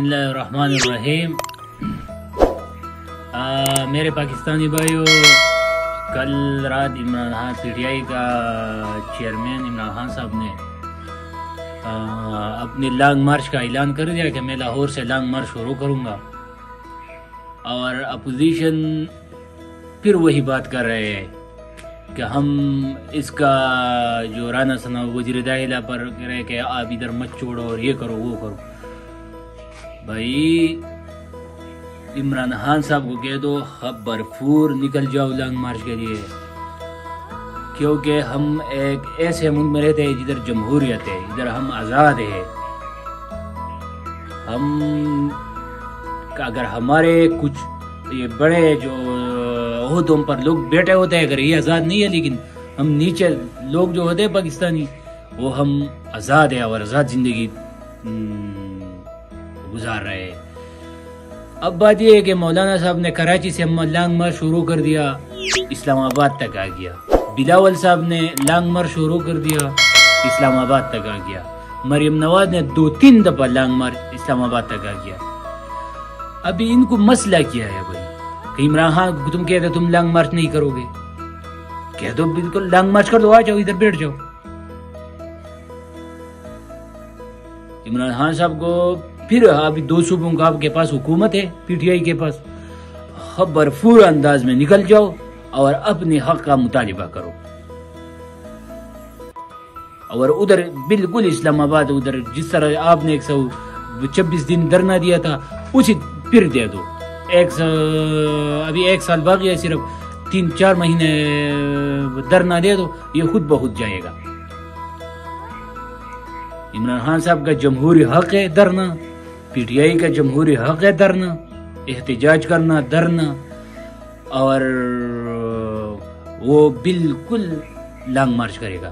بسم اللہ الرحمن الرحیم۔ آ, میرے پاکستانی بھائیوں کل رات Imran Khan P T I کا چیئرمین عمران خان صاحب نے آ, اپنی لانگ مارچ کا اعلان کر دیا کہ میں لاہور سے لانگ مارچ شروع کروں گا۔ اور اپوزیشن پھر وہی بات کر رہے ہیں کہ ہم اس کا جو رانا ثنا وزیر داخلہ پر کہہ رہے کہ آپ ادھر مت چھوڑو اور یہ کرو وہ کرو۔ بھائی، عمران خان صاحب کو کہہ دو خبر نکل جاؤ لانگ مارچ کے لیے۔ کیونکہ ہم ایک ایسے ملک میں رہتے ہیں جدھر جمہوریت ہے ادھر ہم آزاد ہیں۔ ہم، اگر ہمارے کچھ یہ بڑے جو عہدوں پر لوگ بیٹھے ہوتے ہیں، اگر یہ آزاد نہیں ہے، لیکن ہم نیچے لوگ جو ہوتے ہیں، پاکستانی، وہ ہم آزاد ہیں اور آزاد زندگی گزار رہے۔ اب بات یہ ہے کہ مولانا صاحب نے کراچی سے لانگ مارچ شروع کر دیا، اسلام آباد تک آ گیا۔ بلاول صاحب نے لانگ مارچ شروع کر دیا، اسلام آباد تک آ گیا۔ مریم نواز نے دو تین دفعہ لانگ مارچ اسلام آباد تک آ گیا۔ ابھی ان کو مسئلہ کیا ہے بھائی؟ کہ عمران خان تم کہتے تم لانگ مارچ نہیں کرو گے۔ کہہ دو بالکل لانگ مارچ کر دو، آ جاؤ، ادھر بیٹھ جاؤ۔ عمران خان صاحب کو پھر ابھی دو صوبوں کا آپ کے پاس حکومت ہے پی ٹی آئی کے پاس۔ خبر پور انداز میں نکل جاؤ اور اپنے حق کا مطالبہ کرو۔ اور ادھر بالکل اسلام آباد، ادھر جس طرح آپ نے ایک سو چبیس دن دھرنا دیا تھا، اسی پھر دے دو۔ ایک سو ابھی ایک سال باقی ہے، صرف تین چار مہینے دھرنا دے دو، یہ خود بخود جائے گا۔ عمران خان صاحب کا جمہوری حق ہے دھرنا۔ پی ٹی آئی کا جمہوری حق ہے دھرنا احتجاج کرنا دھرنا اور وہ بالکل لانگ مارچ کرے گا۔